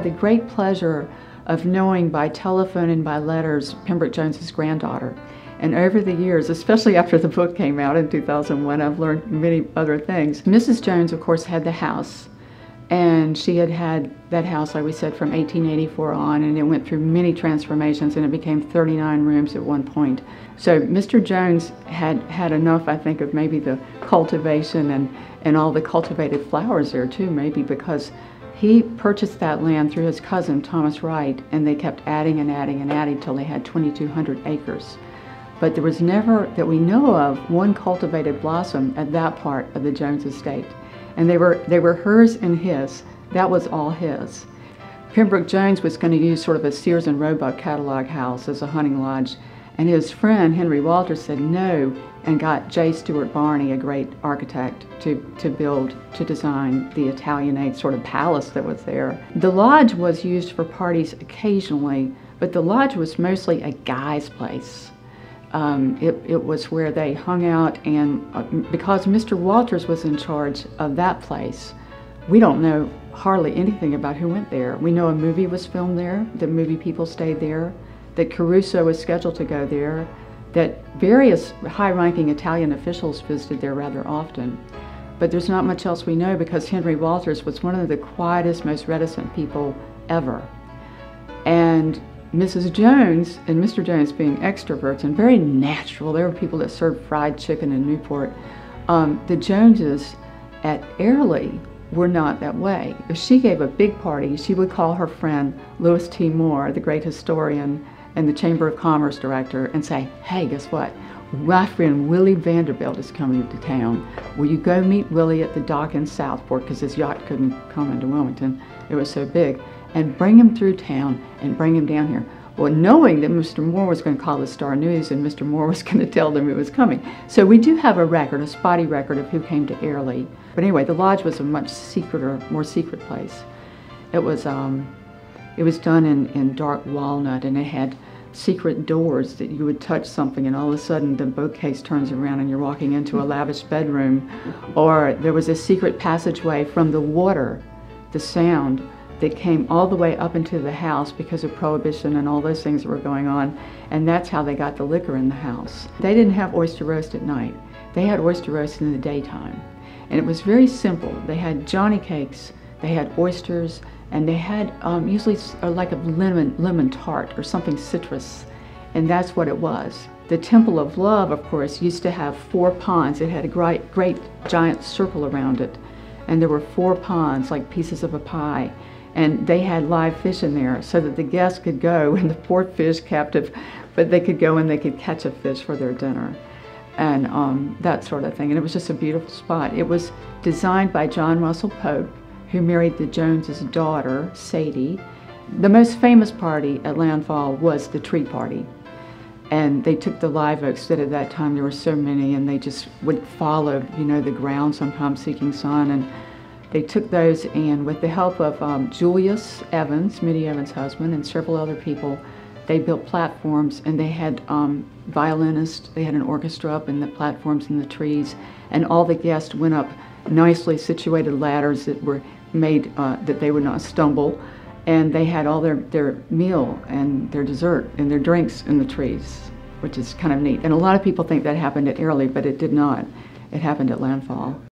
had the great pleasure of knowing by telephone and by letters Pembroke Jones's granddaughter. And over the years, especially after the book came out in 2001, I've learned many other things. Mrs. Jones, of course, had the house. And she had had that house, like we said, from 1884 on, and it went through many transformations, and it became 39 rooms at one point. So Mr. Jones had had enough, I think, of maybe the cultivation and, and all the cultivated flowers there too, maybe because he purchased that land through his cousin, Thomas Wright, and they kept adding and adding and adding till they had 2,200 acres. But there was never, that we know of, one cultivated blossom at that part of the Jones estate and they were, they were hers and his. That was all his. Pembroke Jones was going to use sort of a Sears and Roebuck catalog house as a hunting lodge, and his friend Henry Walters said no and got J. Stewart Barney, a great architect, to, to build, to design the Italianate sort of palace that was there. The lodge was used for parties occasionally, but the lodge was mostly a guy's place. Um, it, it, was where they hung out, and uh, because Mr. Walters was in charge of that place, we don't know hardly anything about who went there. We know a movie was filmed there, the movie people stayed there, that Caruso was scheduled to go there, that various high ranking Italian officials visited there rather often. But there's not much else we know because Henry Walters was one of the quietest, most reticent people ever. And Mrs. Jones and Mr. Jones being extroverts and very natural, there were people that served fried chicken in Newport. Um, the Joneses at Airlie were not that way. If she gave a big party, she would call her friend Louis T. Moore, the great historian and the Chamber of Commerce director, and say, hey, guess what? My friend Willie Vanderbilt is coming to town. Will you go meet Willie at the dock in Southport because his yacht couldn't come into Wilmington. It was so big and bring him through town and bring him down here. Well, knowing that Mr. Moore was going to call the Star News and Mr. Moore was going to tell them it was coming. So we do have a record, a spotty record of who came to Airlie. But anyway, the lodge was a much secreter, more secret place. It was, um, it was done in, in dark walnut and it had secret doors that you would touch something and all of a sudden the bookcase turns around and you're walking into a lavish bedroom. Or there was a secret passageway from the water, the sound that came all the way up into the house because of prohibition and all those things that were going on. And that's how they got the liquor in the house. They didn't have oyster roast at night. They had oyster roast in the daytime. And it was very simple. They had johnny cakes, they had oysters, and they had um, usually uh, like a lemon, lemon tart or something citrus. And that's what it was. The Temple of Love, of course, used to have four ponds. It had a great, great giant circle around it. And there were four ponds, like pieces of a pie and they had live fish in there so that the guests could go and the poor fish captive, but they could go and they could catch a fish for their dinner and um, that sort of thing. And it was just a beautiful spot. It was designed by John Russell Pope, who married the Joneses' daughter, Sadie. The most famous party at Landfall was the tree party. And they took the live oaks that at that time there were so many and they just would follow, you know, the ground sometimes seeking sun and they took those and with the help of um, Julius Evans, Mitty Evans' husband, and several other people, they built platforms and they had um, violinists, they had an orchestra up in the platforms in the trees, and all the guests went up nicely situated ladders that were made uh, that they would not stumble. And they had all their, their meal and their dessert and their drinks in the trees, which is kind of neat. And a lot of people think that happened at Airlie, but it did not. It happened at Landfall.